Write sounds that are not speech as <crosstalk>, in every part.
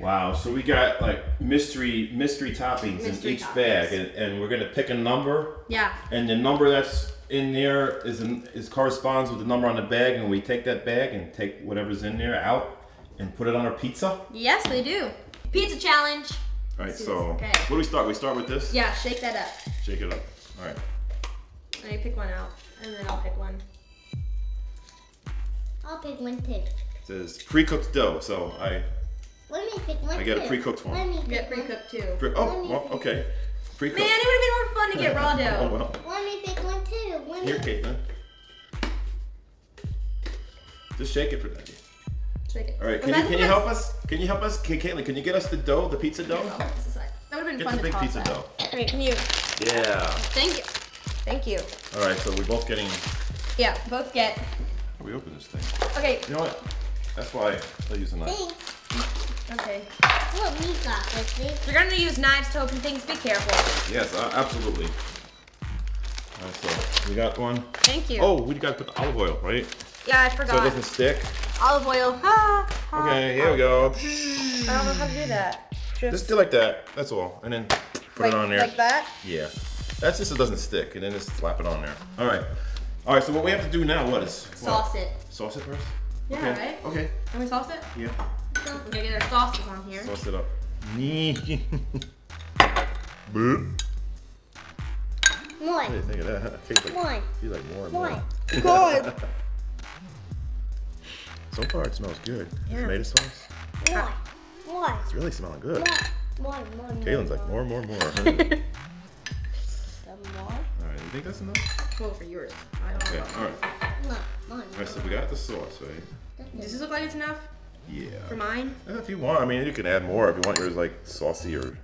Wow, so we got like mystery mystery toppings Mystery in each toppings. bag, and, and we're gonna pick a number, Yeah. and the number that's in there is in, is corresponds with the number on the bag, and we take that bag and take whatever's in there out and put it on our pizza. Yes, we do. Pizza challenge. All right. So okay. what do we start? We start with this. Yeah, shake that up. Shake it up. All right. And you pick one out, and then I'll pick one. I'll pick one too. It says pre-cooked dough, so I Let me pick one I get a too. pre-cooked one. Let me pick get one. pre-cooked too. pre- oh well, okay. Pre-cooked. Man, it would have been more fun to get raw dough. oh well. Let me pick one too. Let me Here, Caitlin. Just shake it for Daddy. Shake it. All right, can Well, you can you help us? Can you help us, Ca- Caitlin? Can you get us the dough, the pizza dough? Oh, this is like- That would have been Get fun the to big toss pizza that. dough. All right, can you? Yeah. Thank you. Thank you. All right, so we're both getting. Yeah, both get. How do we open this thing? Okay. You know what? That's why I use a knife. Thanks. Okay. What we got with this? We're gonna use knives to open things. Be careful. Yes, uh, absolutely. All right, so we got one. Thank you. Oh, we got to put the olive oil, right? Yeah, I forgot. So it doesn't stick. Olive oil. Ah, ah. Okay, here we go. I don't know how to do that. Just do like that. That's all, and then put like, it on there. Like that. Yeah, that's just so it doesn't stick, and then just slap it on there. All right, all right. So what we have to do now? What is what? Sauce it. Sauce it first. Yeah, okay. right? Okay. Can we sauce it? Yeah. We gotta get our sauces on here. Sauce it up. <laughs> Boop. What do you One. think of that? It tastes like, One. feels like more and more. One. God. <laughs> So far, it smells good. Yeah. Tomato sauce. One. One. It's really smelling good. One. One. One. Kaylin's like more, more, more. <laughs> All right, Some more. you think that's enough? Well, for yours. I don't Okay. know. All right. One. One. All right. So we got the sauce, right? Does this look like it's enough Yeah. for mine? If you want, I mean, you can add more if you want yours like saucy or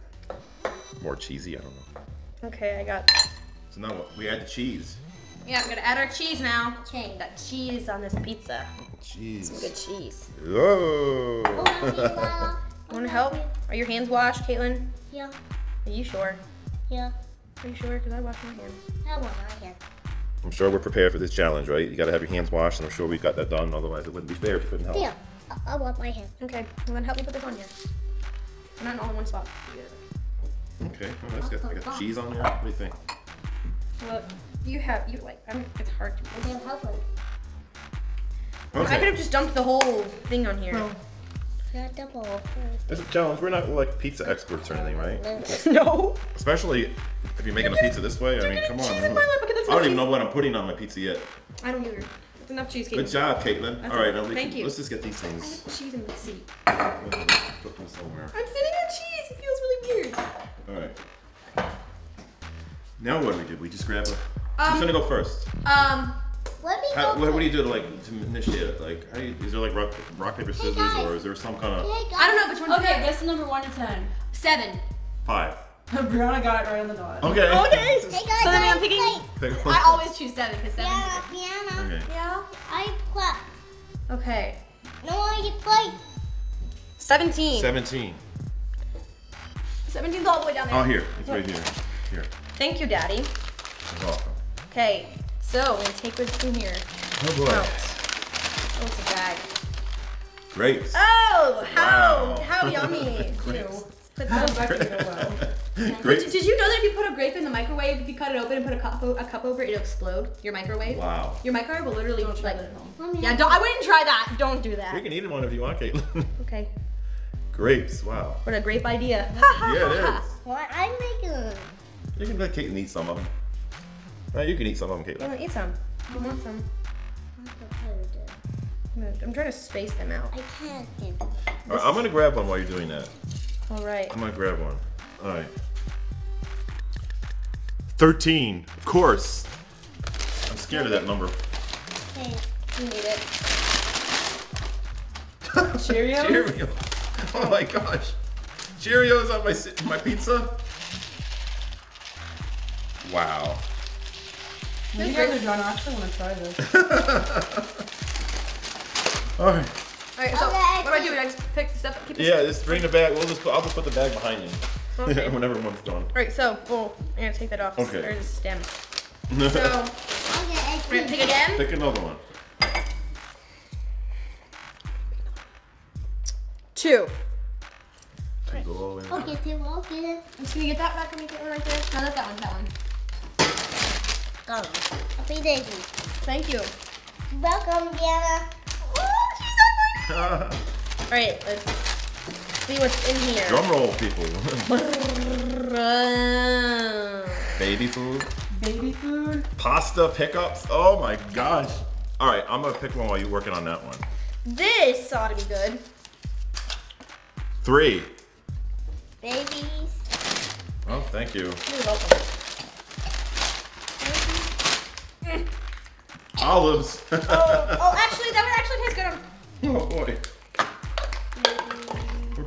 more cheesy. I don't know. Okay, I got. So now? We add the cheese. Yeah, I'm gonna add our cheese now. Okay. Got cheese on this pizza. Cheese. Some Good cheese. Whoa. Hold. <laughs> Want to help? Are your hands washed, Caitlin? Yeah. Are you sure? Yeah. Are you sure? Because I wash my hands. I want my hand. I'm sure we're prepared for this challenge, right? You gotta have your hands washed, and I'm sure we got that done. Otherwise, it wouldn't be fair if you couldn't help. Yeah. I, I want my hand. Okay, well then help me put this on here. I'm not in all in one spot. Okay. Well, let's get I got the cheese on there. What do you think? Well, you have you like. I'm, it's hard to. I can help him. I could have just dumped the whole thing on here. Not double. It's a challenge. We're not like pizza experts or anything, right? no. <laughs> Especially if you're making a pizza this way. I mean, come on. cheese in my lip. Look at this I don't even know what I'm putting on my pizza yet. I don't either. It's enough cheese, Caitlin. Good job, Caitlin. That's All right, now we Thank can, you. let's just get these I things. have cheese in the seat. Put them somewhere. I'm sitting on cheese. It feels really weird. All right. Now what do we do? We just grab a. Um, Who's gonna go first? Um. Let me How, go. what, what do you do to like to initiate it? Like, how you, is there like rock, rock paper scissors, guys. or is there some kind of Hey. I don't know which one. Okay, guess the number one to ten. Seven. five? <laughs> Brianna got it right on the dot. Okay. Okay. Hey, guys. So then I I'm picking- Pick I always choose seven because seven. Yeah, piano. Okay. Yeah. I play. Okay. No, I play. Seventeen. Seventeen. Seventeen's all the way down oh, there. Oh, here. It's right here. Here. Thank you, Daddy. You're welcome. Okay. So I'm gonna take what's in here. Oh boy. Out. Oh, it's a bag. Grapes. Oh, how Wow. how yummy. <laughs> Grapes. Ew. Put some. Grapes. Did you know that if you put a grape in the microwave, if you cut it open and put a cup, o- a cup over it, it'll explode? Your microwave? Wow. Your microwave will literally Don't try like. that at home. Mommy, Yeah, don't, I wouldn't try that. Don't do that. You can eat one if you want, Caitlin. <laughs> Okay. Grapes. Wow. What a grape idea. Ha, <laughs> ha, Yeah, ha, it ha. is. What? I'm making. You can let Caitlin eat some of them. Right, you can eat some of them, You Caitlin. want to eat some? You want some? I'm, I'm trying to space them out. I can't. All right, I'm gonna grab one while you're doing that. All right. I'm gonna grab one. All right. Thirteen, of course. I'm scared of that number. Okay. You need it. <laughs> Cheerios? Cheerios. Oh my gosh. Cheerios on my my pizza. Wow. You guys are done. I actually want to try this. <laughs> All right. All right. So Okay, what do I do? I just pick stuff. Keep. Yeah, just bring the bag. We'll just put, I'll just put the bag behind you Okay. when everyone's gone. All right. So, well, I'm gonna take that off. Okay. There's a stem. <laughs> So Okay. we're gonna pick again. Pick another one. Two. go all the way. I'll get it, I'll get it. I'm just gonna get that back and make it one right there. No, not that one, that one. Go. Happy daisy. Thank you. Welcome, Diana. Ooh, she's on my <laughs> Alright, let's see what's in here. Drum roll, people. Baby food. Baby food. Pasta pickups. Oh my gosh. All right, I'm gonna pick one while you're working on that one. This ought to be good. Three. Babies. Oh, thank you. You're welcome. Olives. <laughs> Oh, oh, actually, that would actually taste good. on- Oh boy.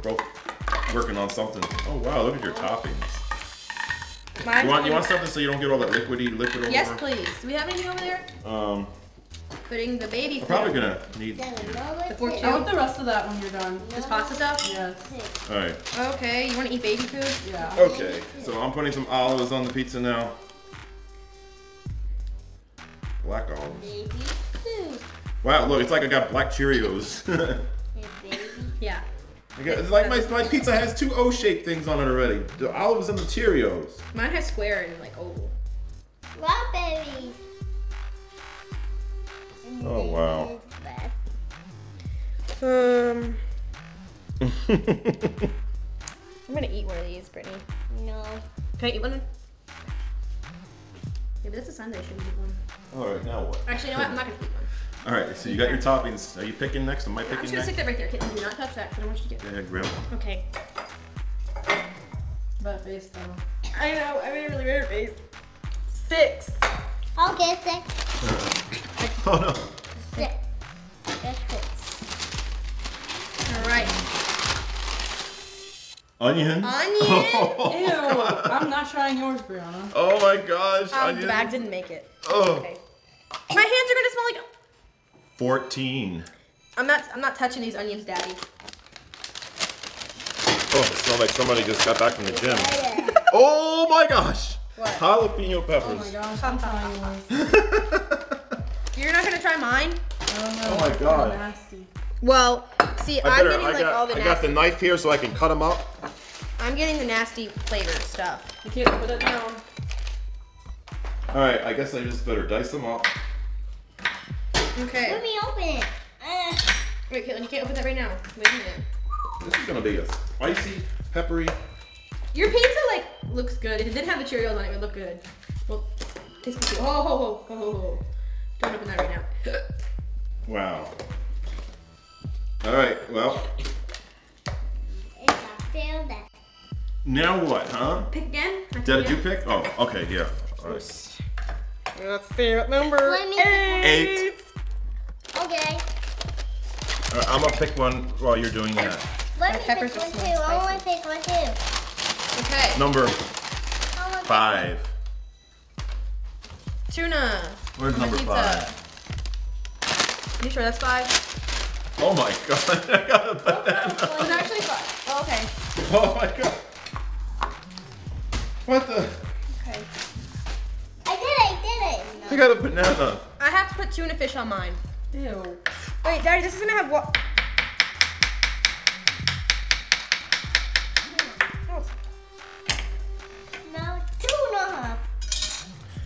We're both working on something. Oh wow, look at your toppings. Mine You want you want something so you don't get all that liquidy liquid over? Yes, please. Do we have anything over there? Um, Putting the baby I'm probably gonna need. The four six. two. I want the rest of that when you're done. This pasta stuff? Yes. All right. Okay, you want to eat baby food? Yeah. Okay. So I'm putting some olives on the pizza now. Black olives. Baby food. Wow, look, it's like I got black Cheerios. <laughs> Baby. Yeah. I got- it's like my, my pizza has two O-shaped things on it already. The olives and the Cheerios. Mine has square and like oval. Strawberries. And Oh, wow. Um, <laughs> I'm gonna eat one of these, Brittany. No. Can I eat one? Maybe that's a Sunday. I should eat one. All right, now what? Actually, you know what? I'm not gonna eat one. All right, so you got your toppings. Are you picking next? Am I I'm just gonna stick that right there. Kitten, do not touch that. I don't want you to get. It? Yeah, grab one. Okay. That face though. I know. I made a really weird face. Six. I'll get six. <laughs> Oh no. Six. That's six. All right. Onions. Onion. <laughs> Ew. I'm not trying yours, Brianna. Oh my gosh. Um, onions. the bag didn't make it. Oh. Okay. My hands are gonna smell like. 14. I'm not. I'm not touching these onions, Daddy. Oh, it smells like somebody just got back from the gym. Oh my gosh. What? Jalapeno peppers. Oh my gosh, I'm trying yours. You're not gonna try mine? Oh, no. Oh my God. Nasty. Well, see, I I'm getting I like all got. the I got the knife here so I can cut them up. I'm getting the nasty flavor stuff. You can't put it down. All right. I guess I just better dice them up. Okay. Let me open it. Uh, Wait, Caitlin, you can't open that right now. Wait a minute. This is gonna be a spicy, peppery. Your pizza like looks good. If it didn't have the Cheerios on it, it would look good. Well, taste the Oh, ho, ho, ho, ho, ho. Don't open that right now. Wow. All right. Well, if I fail that. now what, huh? Pick again. I Did you pick? Oh, okay. Yeah. All right. Let's see what number. Let me- Eight. Uh, okay. All right, I'm gonna pick one while you're doing that. Let My me pick one too. smelling I spicy. want to pick one too. Okay. Number I wanna pick five. Tuna. Where's on my number pizza. five? You sure that's five? Oh my god! <laughs> I gotta put that. Well, it's actually five. Oh, okay. Oh my god! What the? Okay. I did it. I did it. I got a banana. I have to put tuna fish on mine. Ew. Wait, Daddy, this is gonna have what? No, tuna.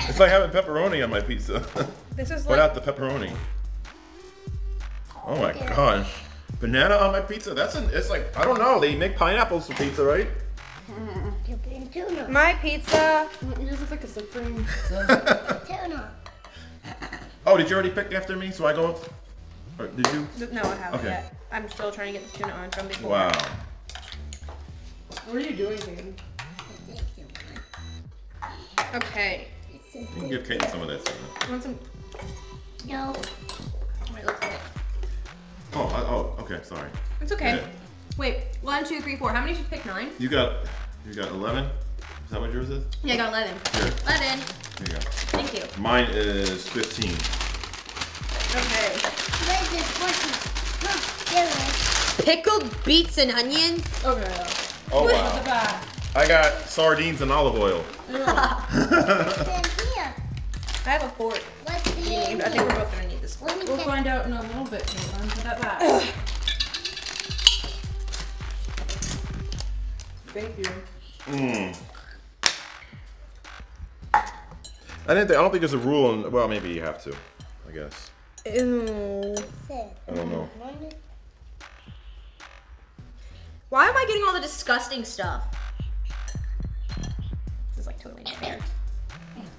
It's like having pepperoni on my pizza <laughs> This is like. without the pepperoni. Oh my Okay. gosh! Banana on my pizza? That's an. It's like I don't know. They make pineapples for pizza, right? My pizza. Yours looks like a supreme. <laughs> Tuna. Oh, did you already pick after me? So I go. Or did you? No, I haven't Okay. yet. I'm still trying to get the tuna on from before. Wow. What are you doing, Peyton? Okay. You can give Kate some of that. Stuff. You want some? No. Wait, let's see. Oh, I, oh, okay. Sorry. It's okay. Yeah. Wait, one, two, three, four. How many did you pick? Nine? You got. You got eleven. Is that what yours is? Yeah, I got 11. Here. 11. Here you go. Thank you. Mine is fifteen. Okay. Where's this one? Huh, there it is. Pickled beets and onions. Okay. Oh Put wow. I got sardines and olive oil. Ew. What's in here? I have a fork. What's I in think we're both gonna need this fork. We'll find out in a little bit, Caitlin. Put that back. Thank you. Mm. I didn't. Think, I don't think there's a rule. In, well, maybe you have to. I guess. Ew. I don't know. Why am I getting all the disgusting stuff? This is like totally not fair.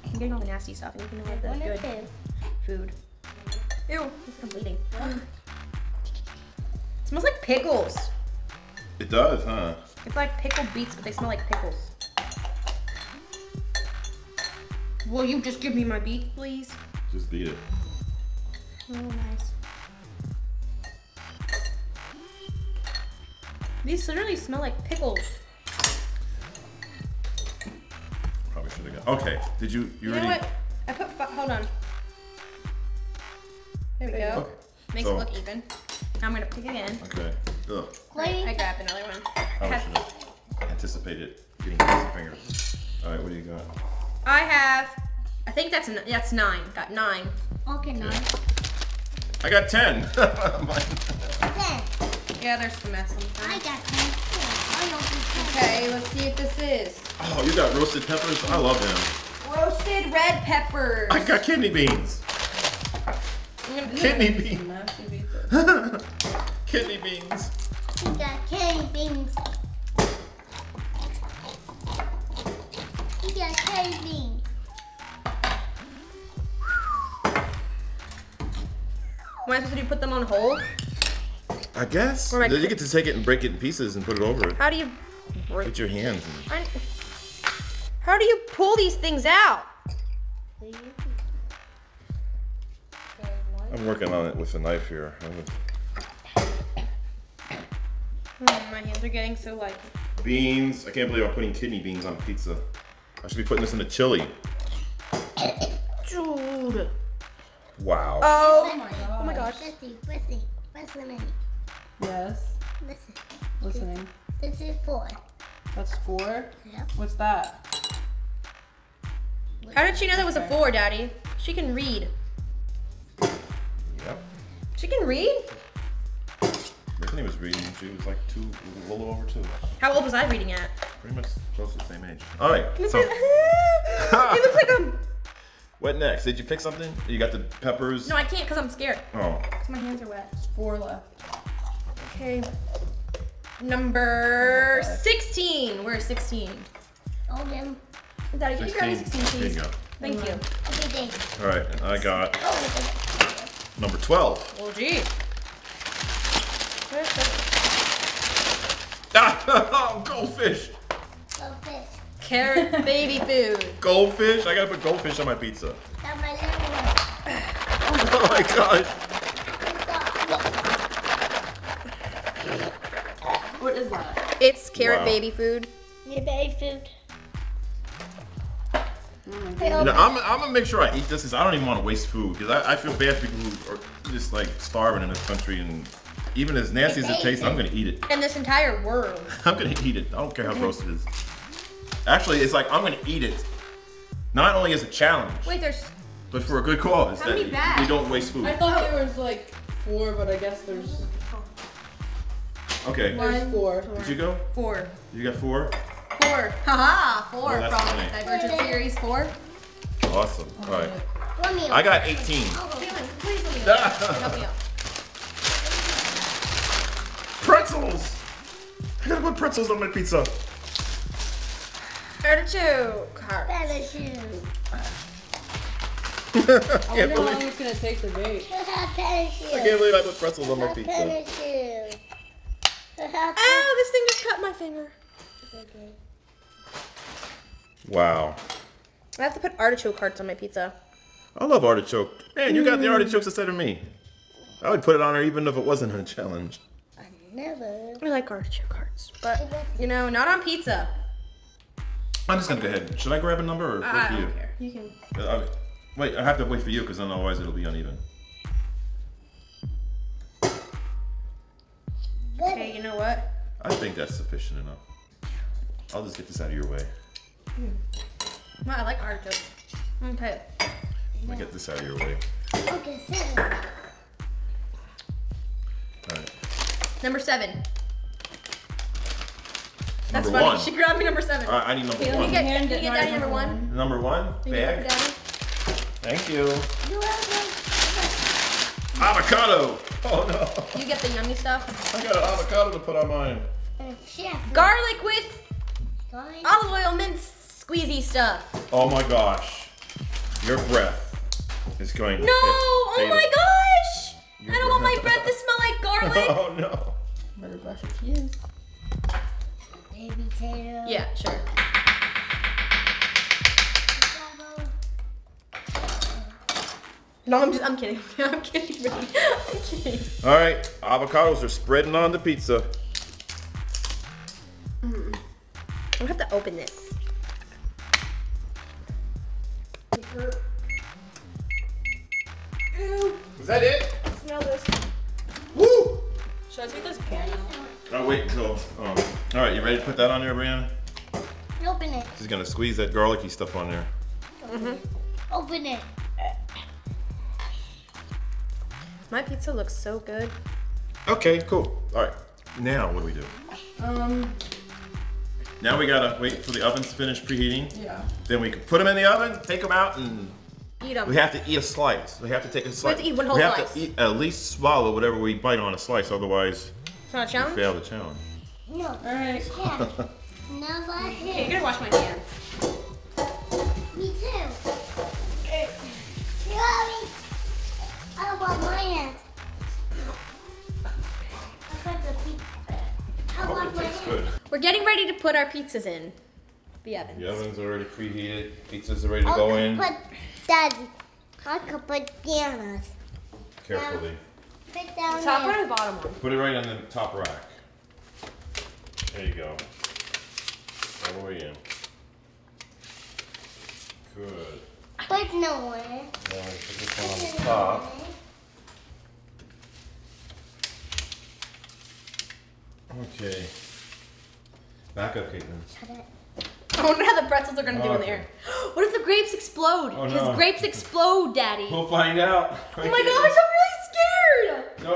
I'm getting all the nasty stuff and you can have the good food. Ew, I'm bleeding. It smells like pickles. It does, huh? It's like pickled beets, but they smell like pickles. Will you just give me my beet, please? Just beat it. Oh, nice. These literally smell like pickles. Probably should have got. Okay. Did you? You, You already? know what? I put. Hold on. There we go. Okay. Makes So- it look even. Now I'm gonna pick again. Okay. Ugh. I grabbed another one. I have- should have anticipated getting messy fingers. All right. What do you got? I have. I think that's n- that's nine. Got nine. Okay, nice. I got ten. Ten. <laughs> Yeah, there's some mess on the I got ten. I know this Okay, let's see if this is oh, you got roasted peppers. I love them. roasted red peppers. I got kidney beans. I'm <laughs> Kidney beans. Kidney beans. You got candy beans. You got candy beans. Am I supposed to put them on hold? I guess. Or Then you get to take it and break it in pieces and put it over it How do you break? with your hands. I- How do you pull these things out? I'm working on it with a knife here. Oh, my hands are getting so like. Beans. I can't believe I'm putting kidney beans on pizza. I should be putting this in the chili. Dude. Wow. Oh. oh. my Oh my gosh. Listen, listen, listen, Yes. listen. Listening. This is four. That's four. Yep. What's that? How did she know that was a four, Daddy? She can read. Yep. She can read? Brittany was reading. She was like two, a little over two. How old was I reading at? Pretty much close to the same age. All right. <laughs> It So, looks like a. what next? Did you pick something? You got the peppers. No, I can't because I'm scared. Oh. 'Cause my hands are wet. Four left. Okay. Number Okay. 16. Where's 16? Okay. Daddy, can you grab me 16. 16, There you go. Thank you. Okay, then. All right. And I got Oh, number 12. Oh, gee. Where's <laughs> Ah, <laughs> goldfish. Okay. carrot <laughs> baby food? Goldfish. I gotta put goldfish on my pizza. That's my little one. <laughs> Oh my gosh. What is that? It's carrot Wow. baby food. Your baby food. My God. You know, I'm, I'm gonna make sure I eat this because I don't even want to waste food because I, I feel bad for people who are just like starving in this country and even as nasty as it tastes, I'm gonna eat it. In this entire world. <laughs> I'm gonna eat it. I don't care how gross it is. Actually, it's like I'm gonna eat it. Not only as a challenge, Wait, there's. but for a good cause. How that many bags? we don't waste food. I thought there was like four, but I guess there's Okay. there's four. Did you go? Four. You got four? Four. Haha, four Oh, that's from funny. Divergent Series 4. Awesome. All right. Let me I got 18. Caitlin, please let me. <laughs> Help me out. Pretzels. I gotta put pretzels on my pizza. Artichoke heart. better shoes. <laughs> I I can't wonder how long believe, it's gonna take to bake. You <laughs> have better shoes. I can't believe I put pretzels on my pizza. Better shoes. You have Ow, oh, this thing just cut my finger. Okay. Wow. I have to put artichoke hearts on my pizza. I love artichoke. Man, you got the mm. artichokes instead of me. I would put it on her even if it wasn't a challenge. I never. I like artichoke hearts, but you know, not on pizza. I'm just gonna go ahead. Should I grab a number or wait I for you? don't care. You can. Uh, wait, I have to wait for you because then otherwise it'll be uneven. Okay, you know what? I think that's sufficient enough. I'll just get this out of your way. Well, I like artichoke. Okay. Let me get this out of your way. Okay, seven. All right. Number seven. Number That's number funny. one. She grabbed me number seven. All right, I need number Can you one. get, can you get get Daddy daddy number number one? Number one, Can you get daddy? Thank you. You have Avocado. Oh no. You get the yummy stuff. I got an avocado to put on mine. Oh, a chef. Garlic with Guys. olive oil mince squeezy stuff. Oh my gosh. Your breath is going to No! Oh my gosh! Your I don't want my breath. breath to smell like <laughs> garlic. oh no. Better brush your teeth. Baby potato. yeah, sure. No, I'm just, I'm kidding. <laughs> I'm kidding, really. I'm kidding. All right, avocados are spreading on the pizza. I'm gonna have to open this. Is that it? Ready to put that on there, Brianna? Open it. She's gonna squeeze that garlicky stuff on there. Open it. My pizza looks so good. Okay, cool. All right, now what do we do? Um, Now we gotta wait for the oven to finish preheating. yeah. Then we can put them in the oven, take them out, and Eat them. we have to eat a slice. We have to take a slice. We have to eat one whole we have slice. to eat at least swallow whatever we bite on a slice, otherwise It's not a we fail the challenge. No. Alright. Yeah. <laughs> Now right Okay, here. you're gonna wash my hands. Me too. Mommy. I want my hands. I got the pizza. I Hope oh, want it my tastes hands. good. We're getting ready to put our pizzas in the oven. The oven's already preheated. Pizzas are ready to go in. Put daddy. I could put bananas. Carefully. Put down Top there. one or the bottom one? Put it right on the top rack. There you go. All the way in. Good. Put nowhere. Now we put this one on the top. Okay. Back up, Caitlin. I wonder how the pretzels are gonna do in the Okay. air. <gasps> What if the grapes explode? Oh, Because no. grapes explode, Daddy. We'll find out. Oh my gosh,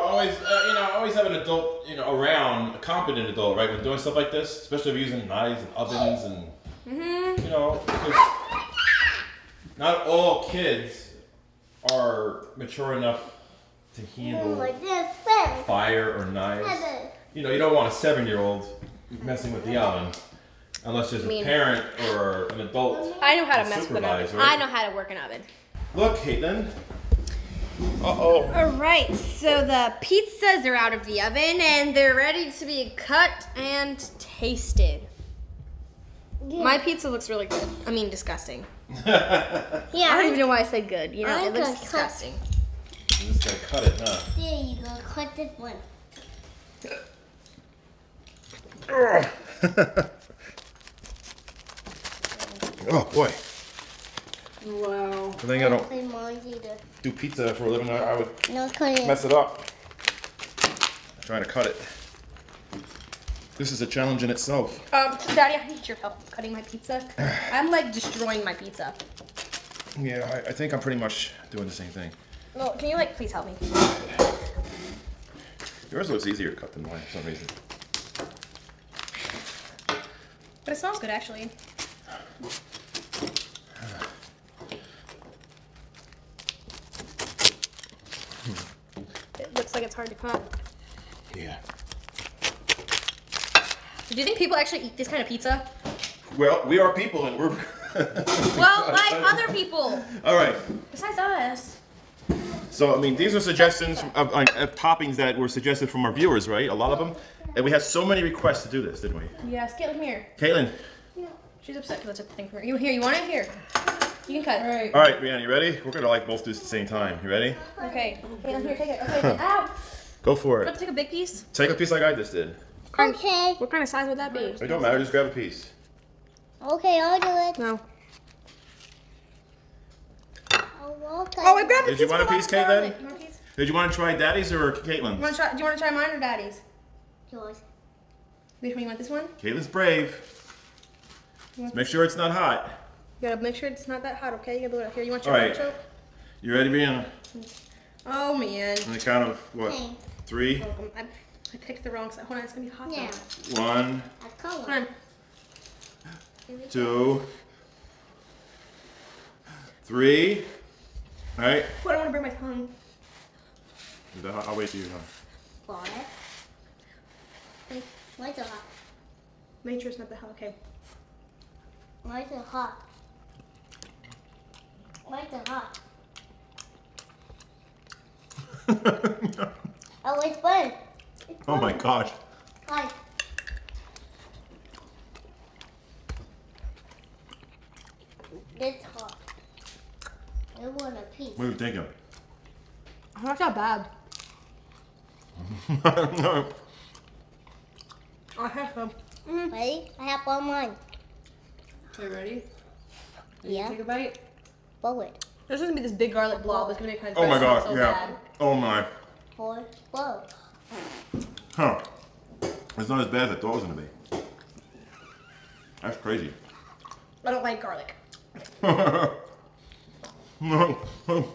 I'm really scared. No, always, uh, you know, always have an adult, you know, around, a competent adult, right, when doing stuff like this, especially if you're using knives and ovens and, Mm-hmm. you know, because not all kids are mature enough to handle Like this. There. fire or knives. You know, you don't want a seven-year-old messing with the oven unless there's a parent or an adult. I know how to mess with an oven. Supervise, right? I know how to work an oven. Look, Caitlin. Uh-oh. All right, so the pizzas are out of the oven and they're ready to be cut and tasted. My pizza looks really good. I mean, disgusting. <laughs> Yeah. I don't even know why I said good. You know, I'm it looks gonna cut- disgusting. I'm just gonna cut it, huh? There you go. Cut this one. <laughs> oh boy. Wow. I think I don't Play Monty to- do pizza for a living. I I would No, cut it. mess it up. trying to cut it. This is a challenge in itself. Um, Daddy, I need your help cutting my pizza. <sighs> I'm like destroying my pizza. Yeah, I, I think I'm pretty much doing the same thing. Well, can you like please help me? Yours looks easier to cut than mine for some reason. But it smells good actually. <sighs> looks like it's hard to cut. Yeah. Do you think people actually eat this kind of pizza? Well, we are people and we're. <laughs> Well, like other people. All right. Besides us. So, I mean, these are suggestions of, of, of toppings that were suggested from our viewers, right? A lot of them. And we had so many requests to do this, didn't we? Yes, Caitlin, here. Caitlin. Yeah. She's upset because I took the thing from her. You here? You want it? Here. You can cut. Alright. All right, Brianna, you ready? We're gonna like both do this at the same time. You ready? Okay. Caitlin, here, take it. <laughs> Okay. okay. Ow. Go for Want it. to take a big piece? Take a piece like I just did. Okay. What kind of size would that be? It don't matter. Just grab a piece. Okay, I'll do it. No. Oh, okay. Oh, I grabbed a Did piece. you want a piece, the Kate, then? You want a piece? Did you want to try Daddy's or You want to Caitlin's? try? Do you want to try mine or Daddy's? Yours. Which one you want? This one? Caitlin's brave. Make sure it's not hot. You gotta make sure it's not that hot, okay? You gotta do it up here. You want your All right. artichoke? You ready, Brianna? Oh man. On the count of what? Okay. Three, Um, I, I picked the wrong side. Hold on, it's gonna be hot. Yeah. though. one, A color. Hold on. two, three. All right. What I don't want to burn my tongue. I'll wait till you're done. Four. Wait, Why is it hot? Make sure it's not the hell. Okay. Why is it hot? Why is it hot? <laughs> Oh, it's burnt. It's oh my gosh. Guys. It's hot. I want a piece. What do you think of? thinking? Not that bad. <laughs> I have some. Ready? I have one mine. Okay, ready? Yeah. Take a bite. Forward. There's gonna be this big garlic blob. It's gonna make my oh my breath god. so yeah. bad. Oh my. Four. Whoa. Huh. It's not as bad as I thought it was gonna be. That's crazy. I don't like garlic. <laughs> Are you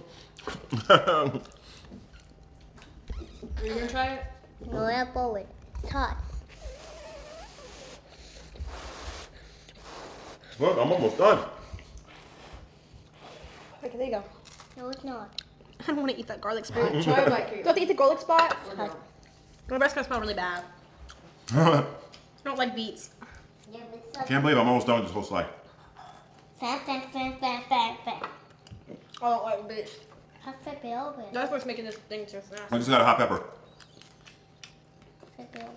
gonna try it? No, I have forward. It's hot. Look, I'm almost done. Okay, there you go. No, it's not. <laughs> I don't want to eat that garlic spot. Do Try a bite, I have to eat the garlic spot? We're. My breath's gonna smell really bad. I <laughs> I don't like beets. Yeah, but it's not. can't believe I'm almost done with this whole slide. Fan, fan, fan, fan, fan, fan. I don't like beets. Have flip it. That's what's making this thing so I just got a hot pepper. Flip.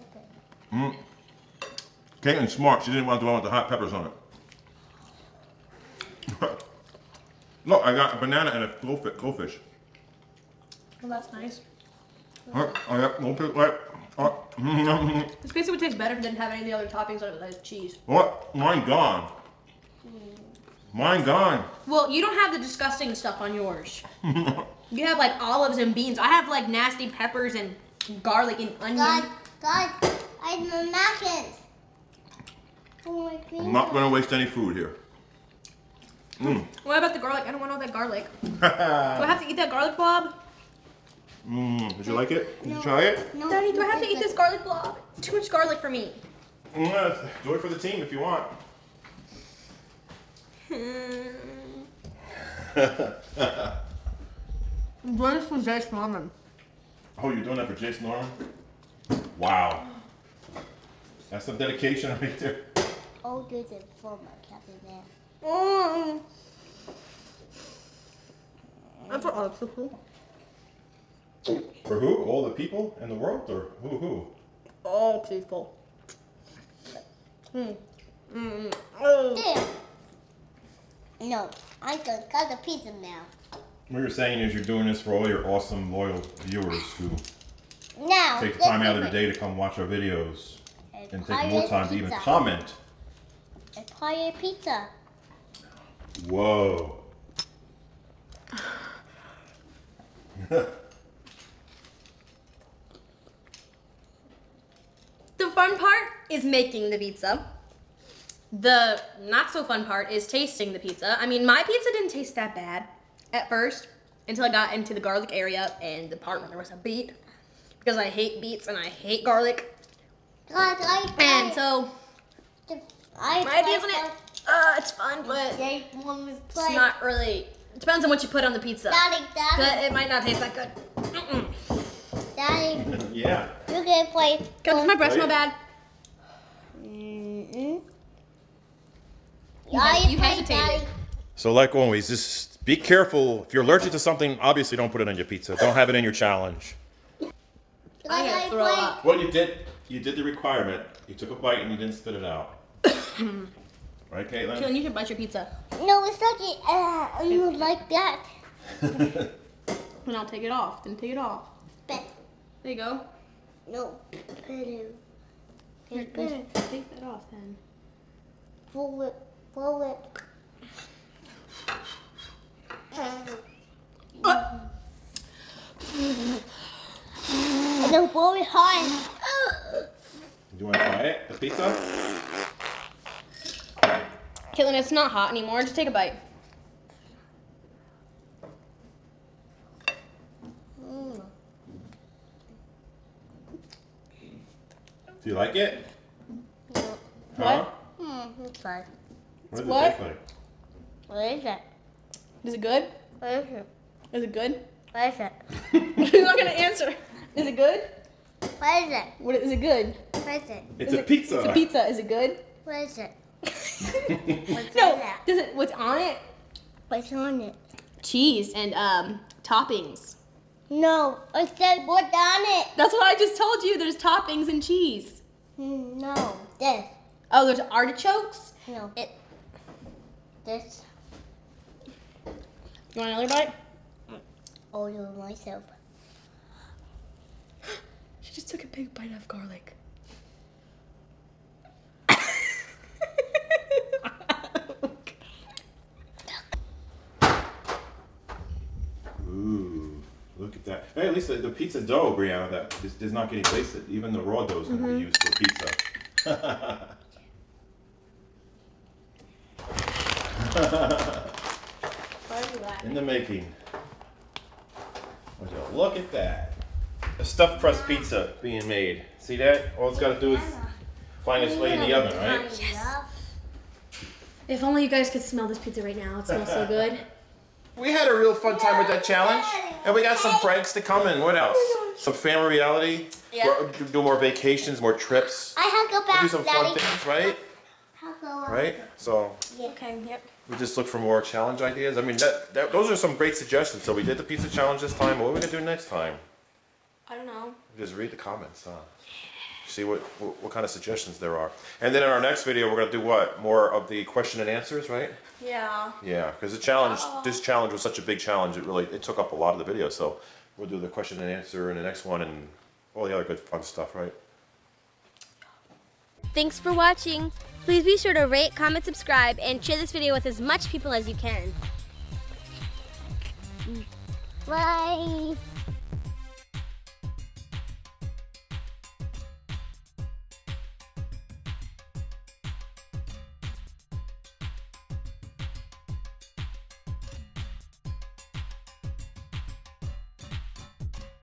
Mm. Caitlin's smart. She didn't want to do with the hot peppers on it. <laughs> Look, I got a banana and a goldfish. goldfish. Well, that's nice. Oh, I got goldfish. Right. Oh. This pizza would taste better if it didn't have any of the other toppings on it besides cheese. What? Mine gone. Mm. Mine gone. Well, you don't have the disgusting stuff on yours. <laughs> you have like olives and beans. I have like nasty peppers and garlic and onion. God, God, I have napkins. Oh my goodness. I'm not gonna waste any food here. Mm. What about the garlic? I don't want all that garlic. <laughs> Do I have to eat that garlic blob? mm. Did you like it? Did you try it? No, Daddy, do I have to eat this garlic blob? Too much garlic for me. Mm, do it for the team if you want. I'm doing this for Jace Norman. Oh, you're doing that for Jason Norman? Wow. That's some dedication <laughs> right there. Oh, there's a form of Captain there. Mm. That's what other people. For who? All the people in the world, or who? Who? All people. Mm. Mm. Oh. There. No, I can cut the pizza now. What you're saying is you're doing this for all your awesome, loyal viewers who Now, take the time out of their day to come watch our videos and take more time to even comment. A pizza. Whoa. The fun part is making the pizza. The not so fun part is tasting the pizza. I mean, my pizza didn't taste that bad at first until I got into the garlic area and the part where there was a beet because I hate beets and I hate garlic. God, I And so I my idea isn't it? Uh, it's fun, but They want me to it's not really. It depends on what you put on the pizza. Daddy, But Daddy, it might not taste that good. Mm-mm. Daddy, <laughs> yeah. you can play. Does my breath smell bad? Mm-mm. You Yeah, you you hesitated. So, like always, just be careful. If you're allergic to something, obviously don't put it on your pizza. Don't have it in your challenge. I'm Daddy, gonna throw up. Well, you did. You did the requirement. You took a bite and you didn't spit it out. <laughs> right, Caitlin? Kaylin, you should bite your pizza. No, it's like it. Uh, you like that. <laughs> And I'll take it off. Then take it off. But There you go. no, better. Here, It's better. Take that off then. Forward, forward. No, forward hard. Do you want to try it? The pizza? Caitlin, it's not hot anymore. Just take a bite. Mm. Do you like it? No. Huh? Hmm, it's fine. What does What? it taste like? What is it? Is it good? What is it? Is it good? What is it? <laughs> He's not gonna answer. Is it good? What is it? What is it good? What is it? It's Is a it- pizza. It's a pizza. Is it good? What is it? No. Does it? What's on it? What's on it? Cheese and um toppings. No, I said what's on it. That's what I just told you. There's toppings and cheese. No, this. Oh, there's artichokes. No, It. this. You want another bite? Order myself. <gasps> She just took a big bite of garlic. Ooh, look at that. Hey, at least the, pizza dough, Brianna, that is, is not getting wasted. Even the raw dough is going to be mm-hmm. used for pizza. In the making. Look at that. A stuffed crust pizza being made. See that? All it's got to do is find its way in the oven, right? Yes. If only you guys could smell this pizza right now. It smells so <laughs> good. We had a real fun time with that challenge, and we got some pranks to come. And what else? Some family reality. Yeah. We're- Do more vacations, more trips. I have to go back, Do some fun Daddy. things, right? Right. So Okay. Yep. we just look for more challenge ideas. I mean, that, that those are some great suggestions. So we did the pizza challenge this time. What are we gonna do next time? I don't know. Just read the comments. Huh? See what, what what kind of suggestions there are. And then in our next video, we're gonna do what? More of the question and answers, right? Yeah. Yeah, because the challenge, this challenge was such a big challenge. It really it took up a lot of the video. So we'll do the question and answer in the next one, and all the other good fun stuff, right? Thanks for watching. Please be sure to rate, comment, subscribe, and share this video with as much people as you can. Bye.